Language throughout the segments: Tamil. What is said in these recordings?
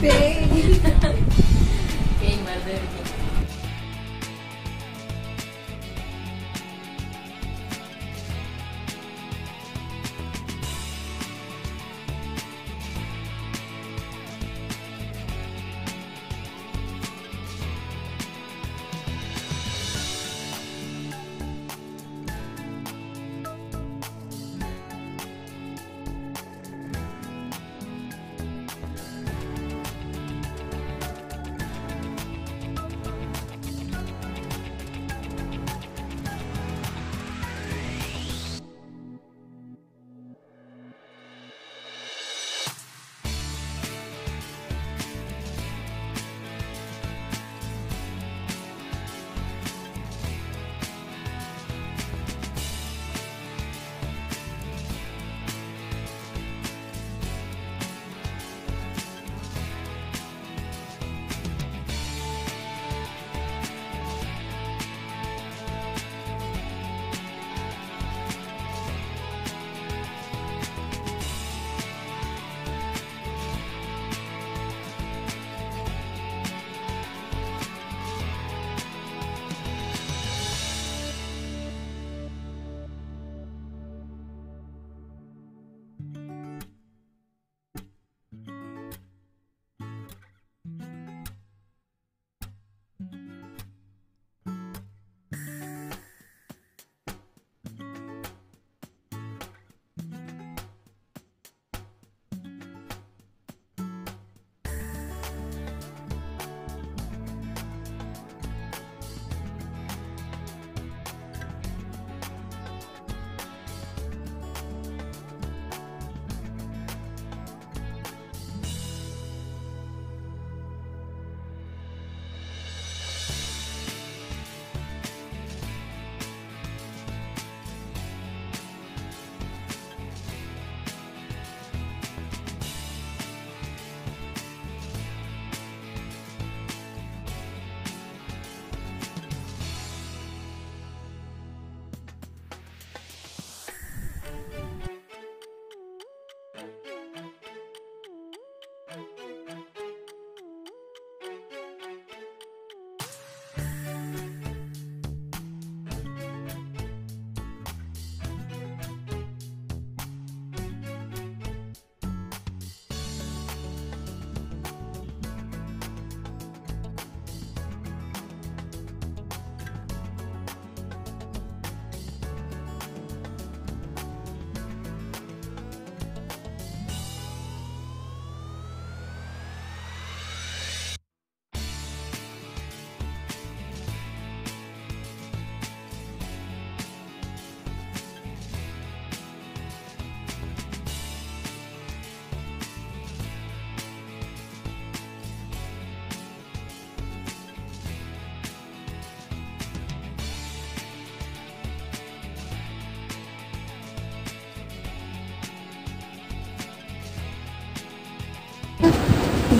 பேய் மாதிரி இருக்கு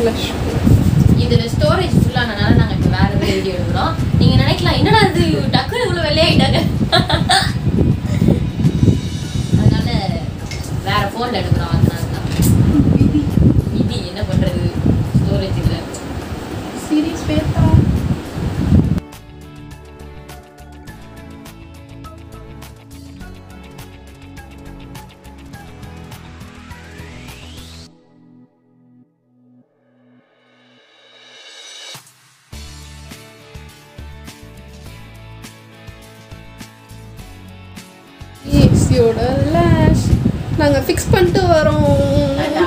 இதுல ஸ்டோரேஜ் ஃபுல்லானனால நாங்க இப்ப வேற ஒரு வீடியோ எடுக்கிறோம். நீங்க நினைக்கலாம் என்னடா இது டக்குனு இவ்வளவு வெள்ளையாயிட்டாங்க அதனால வேற போன்ல எடுக்கிறோம் அதனால தான் இது என்ன பண்றது? ஸ்டோரேஜ் இல்ல. சீரிஸ் பேத்தா ஏசியோட லேஷ் நாங்க ஃபிக்ஸ் பண்ணிட்டு வரோம் டாடா.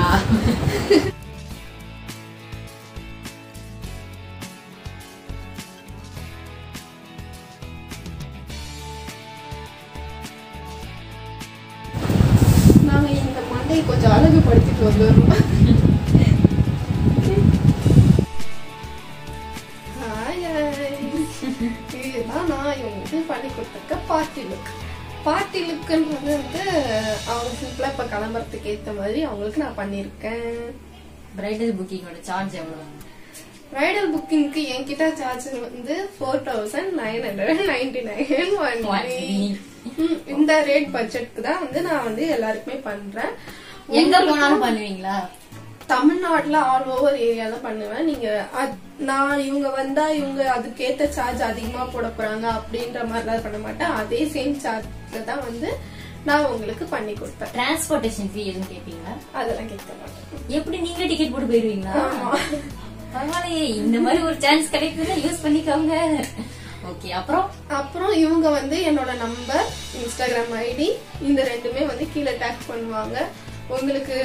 நாங்க இந்த மண்டையை கொஞ்சம் அழகுபடுத்திட்டு வந்துடுறோம். இதுதான் நான் இவங்களுக்கு பண்ணி கொடுத்துருக்க பார்ட்டி லுக் பார்ட்டி லுக்குன்றது வந்து அவங்க சிம்பிளா இப்ப கிளம்புறதுக்கு ஏத்த மாதிரி அவங்களுக்கு நான் பண்ணியிருக்கேன். பிரைடல் புக்கிங்கோட சார்ஜ் எவ்வளவு? பிரைடல் புக்கிங்க்கு என்கிட்ட சார்ஜ் வந்து four thousand nine hundred ninety nine இந்த ரேட் பட்ஜெட்க்கு தான் வந்து நான் வந்து எல்லாருக்குமே பண்றேன். எங்க போனாலும் பண்ணுவீங்களா? தமிழ்நாட்டுல ஆல் ஓவர் ஏரியால பண்ணுவேன். நீங்க நான் இவங்க வந்தா இவங்க அதுக்கேத்த சார்ஜ் அதிகமா போட போறாங்க அப்படின்ற மாதிரிலாம் பண்ண மாட்டேன். அதே சேம் சார்ஜ்ல தான் வந்து நான் உங்களுக்கு பண்ணி கொடுப்பேன். டிரான்ஸ்போர்டேஷன் ஃபீ எதுவும் கேட்பீங்களா அதெல்லாம் கேட்க மாட்டேன். எப்படி நீங்களே டிக்கெட் போட்டு போயிருவீங்களா? ஆமா. பரவாயில்லையே இந்த மாதிரி ஒரு சான்ஸ் கிடைக்குதுன்னா யூஸ் பண்ணிக்கோங்க. ஓகே அப்புறம்? அப்புறம் இவங்க வந்து என்னோட நம்பர் இன்ஸ்டாகிராம் ஐடி இந்த ரெண்டுமே வந்து கீழே டேக் பண்ணுவாங்க. உங்களுக்கு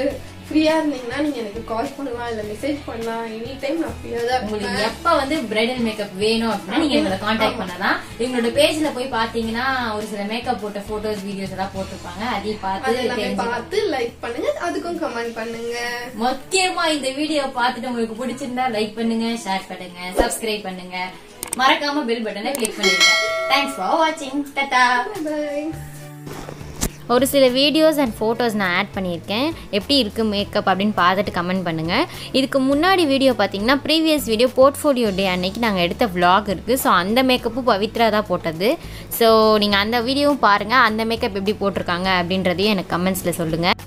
ஃப்ரீயா இருந்தீங்கன்னா நீங்க எனக்கு கால் பண்ணலாம் இல்ல மெசேஜ் பண்ணலாம். எனி டைம் நான் ஃப்ரீயா தான் உங்களுக்கு எப்ப வந்து பிரைடல் மேக்கப் வேணும் அப்படின்னா நீங்க எங்களை காண்டாக்ட் பண்ணலாம். எங்களோட பேஜ்ல போய் பாத்தீங்கன்னா ஒரு சில மேக்கப் போட்ட போட்டோஸ் வீடியோஸ் எல்லாம் போட்டிருப்பாங்க. அதையும் பார்த்து. பார்த்து லைக் பண்ணுங்க. அதுக்கும் கமெண்ட் பண்ணுங்க. முக்கியமா இந்த வீடியோ பார்த்துட்டு உங்களுக்கு பிடிச்சிருந்தா லைக் பண்ணுங்க ஷேர் பண்ணுங்க சப்ஸ்கிரைப் பண்ணுங்க. மறக்காம பெல் பட்டனை கிளிக் பண்ணிடுங்க. தேங்க்ஸ் ஃபார் வாட்சிங் டட்டா பை ஒரு சில வீடியோஸ் அண்ட் ஃபோட்டோஸ் நான் ஆட் பண்ணியிருக்கேன். எப்படி இருக்குது மேக்கப் அப்படின்னு பார்த்துட்டு கமெண்ட் பண்ணுங்கள் இதுக்கு முன்னாடி வீடியோ பார்த்தீங்கன்னா ப்ரீவியஸ் வீடியோ போர்ட்ஃபோலியோ டே அன்னைக்கு நாங்கள் எடுத்த vlog இருக்குது ஸோ அந்த மேக்கப்பும் பவித்ரா தான் போட்டது. ஸோ நீங்கள் அந்த வீடியோவும் பாருங்கள் அந்த மேக்கப் எப்படி போட்டிருக்காங்க அப்படின்றதையும் எனக்கு கமெண்ட்ஸில் சொல்லுங்கள்